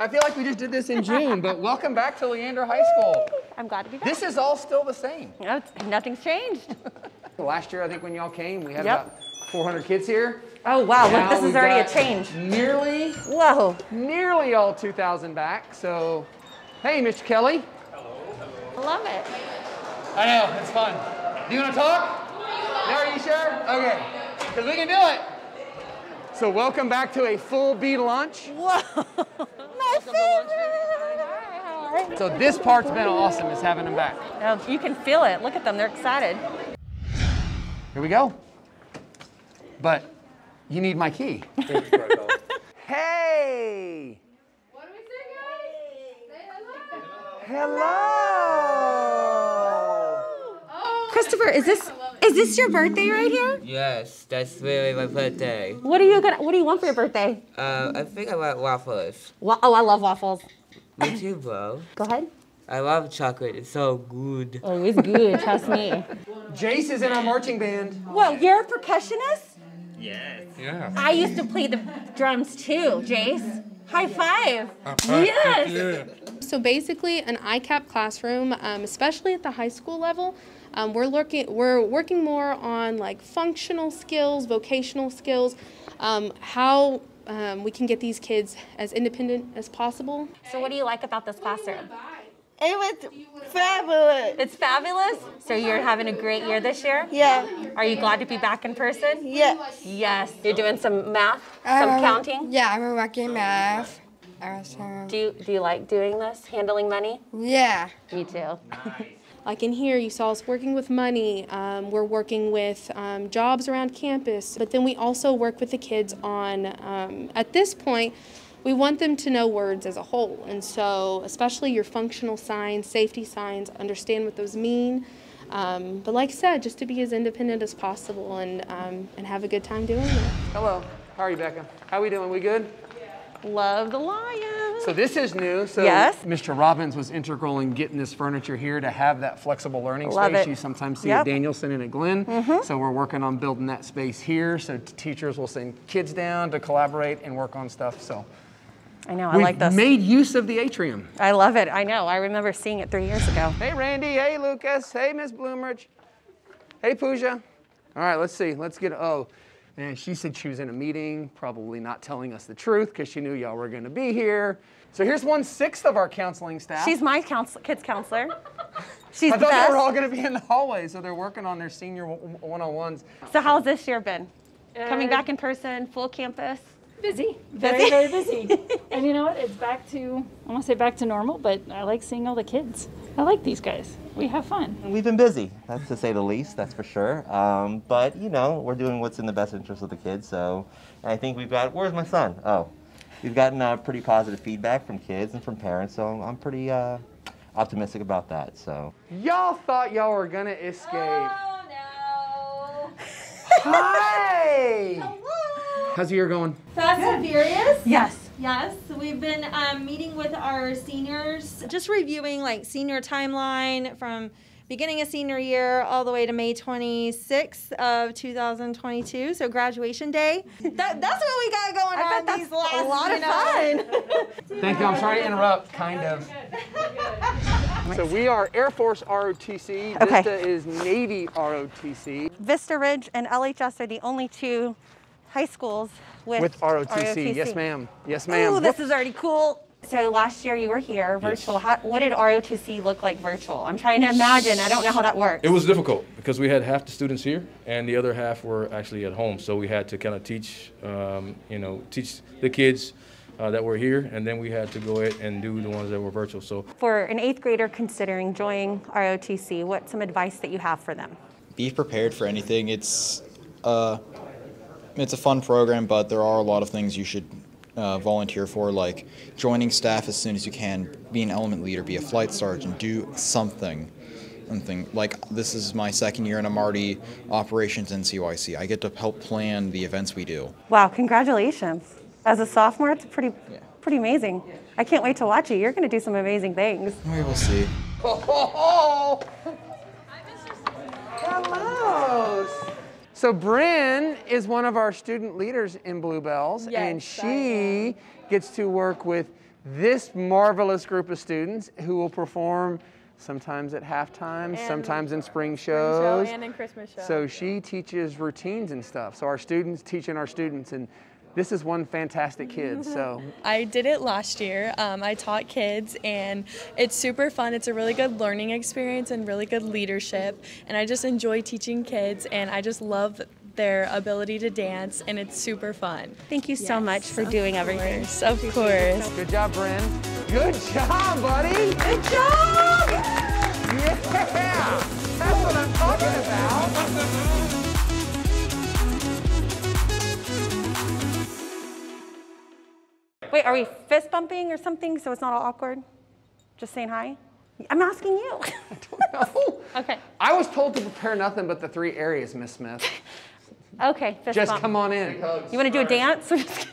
I feel like we just did this in June, but welcome back to Leander High School. I'm glad to be back. This is all still the same. No, nothing's changed. Last year, I think when y'all came, we had Yep. about 400 kids here. Oh wow, Now look, this is already a change. Nearly, Whoa. nearly all 2,000 back. So, hey, Mr. Kelly. Hello. I love it. I know, it's fun. Do you want to talk? No, are you sure? Okay, because we can do it. So welcome back to a full B lunch. Whoa. My favorite. So this part's been awesome, is having them back. Oh, you can feel it. Look at them. They're excited. Here we go. But you need my key. hey! What do we say, guys? Say hello. Hello! Oh, Christopher, is this is this your birthday right here? Yes, that's really my birthday. What are you gonna What do you want for your birthday? Uh, I think I want waffles. Wa- oh, I love waffles. Me too, bro. Go ahead. I love chocolate. It's so good. Oh, it's good. Trust me. Jace is in our marching band. Whoa, you're a percussionist? Yes. Yeah. I used to play the drums too, Jace. High five. Yes. So basically, an ICAP classroom, um, especially at the high school level, um, we're looking we're working more on like functional skills, vocational skills, um, how um, we can get these kids as independent as possible. So, what do you like about this classroom? It was fabulous. It's fabulous. So, you're having a great year this year? Yeah. Are you glad to be back in person? Yes. Yes. You're doing some math, some counting. Yeah, I'm working math. I um, Do you, do you like doing this, handling money? yeah. Me too. Like in here, you saw us working with money. Um, we're working with um, jobs around campus, but then we also work with the kids on. Um, at this point, we want them to know words as a whole, and so especially your functional signs, safety signs, understand what those mean. Um, but like I said, just to be as independent as possible and um, and have a good time doing it. Hello. How are you, Becca? How are we doing? We good? Love the lion. So this is new. So Yes. Mr. Robbins was integral in getting this furniture here to have that flexible learning Love space. it. You sometimes see Yep. at Danielson and at Glenn. Mm-hmm. So we're working on building that space here. So teachers will send kids down to collaborate and work on stuff. So I know, I we've like this. made use of the atrium. I love it. I know. I remember seeing it three years ago. Hey, Randy. Hey, Lucas. Hey, Miss Bloomridge. Hey, Pooja. All right, let's see. Let's get. Oh, man, she said she was in a meeting, probably not telling us the truth because she knew y'all were going to be here. So here's one sixth of our counseling staff. She's my counsel- kids counselor. She's I the thought best. they were all going to be in the hallway, so they're working on their senior one on ones. So how's this year been? Uh, Coming back in person, full campus. busy, very, very busy. and you know what? It's back to, I want to say back to normal, but I like seeing all the kids. I like these guys. We have fun. We've been busy, that's to say the least, that's for sure. Um, but, you know, we're doing what's in the best interest of the kids. So I think we've got, where's my son? Oh, we've gotten uh, pretty positive feedback from kids and from parents. So I'm pretty uh, optimistic about that. So. Y'all thought y'all were going to escape. Oh, no. Hi! Hello. How's your year going? Fast and Furious? Yes. Yes, we've been um, meeting with our seniors, just reviewing like senior timeline from beginning of senior year all the way to May 26th of 2022, so graduation day. That, that's what we got going I on bet these that's last, a lot of fun. Thank you. I'm sorry to interrupt, kind of. So we are Air Force ROTC. Okay. Vista is Navy ROTC. Vista Ridge and LHS are the only two high schools with, With ROTC. Yes, ma'am. Yes, ma'am. Ooh, this is already cool. So last year you were here, virtual. How, what did ROTC look like virtual? I'm trying to imagine. I don't know how that works. It was difficult because we had half the students here and the other half were actually at home. So we had to kind of teach, um, you know, teach the kids uh, that were here, and then we had to go ahead and do the ones that were virtual. So For an eighth grader considering joining ROTC, what's some advice that you have for them? be prepared for anything. It's uh, it's a fun program, but there are a lot of things you should uh, volunteer for, like joining staff as soon as you can, be an element leader, be a flight sergeant, do something. Something like this is my second year and I'm already operations in CYC. I get to help plan the events we do. Wow, congratulations. As a sophomore, it's pretty pretty amazing. I can't wait to watch you. You're going to do some amazing things. We will see. Oh, Hello. So Bryn is one of our student leaders in Bluebells, and she gets to work with this marvelous group of students who will perform sometimes at halftime, And sometimes in spring show shows. and in Christmas shows. So she teaches routines and stuff. So our students teaching our students, and this is one fantastic kid. So I did it last year. Um, I taught kids, and it's super fun. It's a really good learning experience and really good leadership. And I just enjoy teaching kids, and I just love their ability to dance, and it's super fun. Thank you so much for doing everything. Of course. Good job, Bryn. Good job, buddy. Good job. Yeah, Wait, are we fist bumping or something so it's not all awkward? Just saying hi? I'm asking you. Okay. I was told to prepare nothing but the three areas, Miss Smith. Okay, fist Just bump. come on in. You want to do a dance?